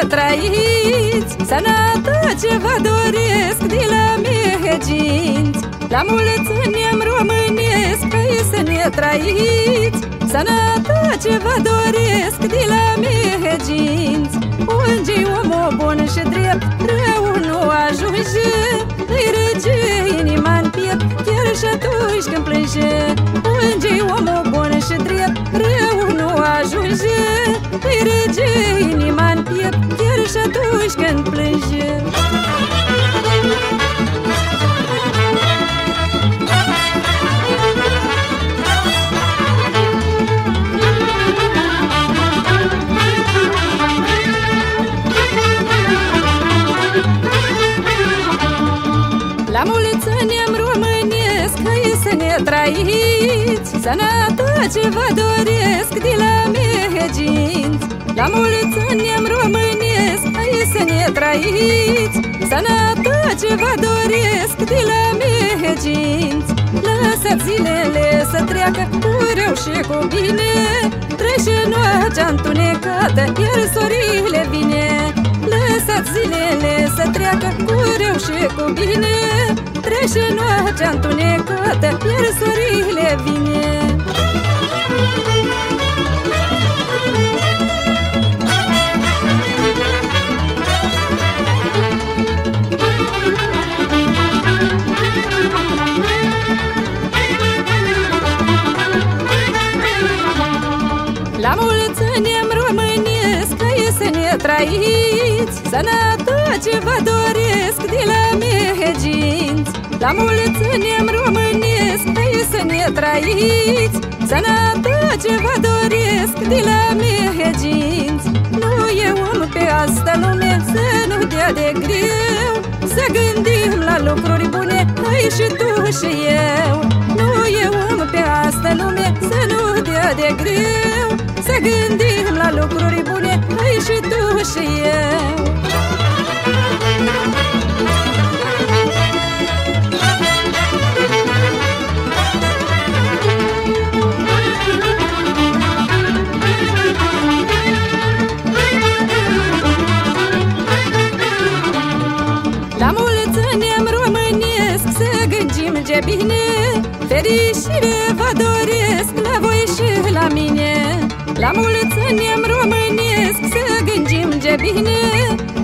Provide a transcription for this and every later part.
să ne trăiți Sănătate vă doresc de la meheginți La mulți ani românesc Căi să ne trăiți Sănătate vă doresc de la meheginți Unde omul bun și drept Rău nu ajunge Îi rege inima în piept Chiar și atunci când plânge. Unde omul bun și drept Rău nu ajunge Îi rege și atunci când plânge La mulți ani am românesc Hai să ne trăiți Sănătate vă doresc De la meheginți La mulți ani am românesc Hai să ne trăiți. Sănătate vă doresc De la meheginți Lăsați zilele să treacă Cu rău și cu bine. Trece noaptea întunecată Iar sorile vine. Lăsați zilele să treacă Cu rău și cu bine. Trece noaptea întunecată Iar sorile vine mulți ani am românesc Ca să ne trăiți Sănătate vă doresc De la meheginți. La mulți ani am românesc Ca să ne trăiți Sănătate vă doresc De la meheginți. Nu e om pe asta lume Să nu dea de greu Să gândim la lucruri bune Hai și tu și eu. Nu e om pe asta lume Să nu dea de greu Să gândim și eu La mulți ani am românesc Să gândim ce bine. Fericire vă doresc La voi și la mine. La mulți gândim ce bine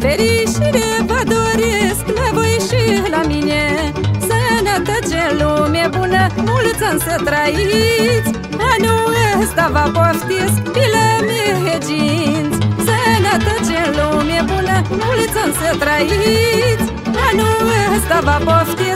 Fericire vă doresc La voi și la mine. Sănătate, lume bună Mulți ani să trăiți. Anul ăsta vă poftesc Pe la meheginți Sănătate, lume bună Mulți ani să trăiți. Anul ăsta va pofti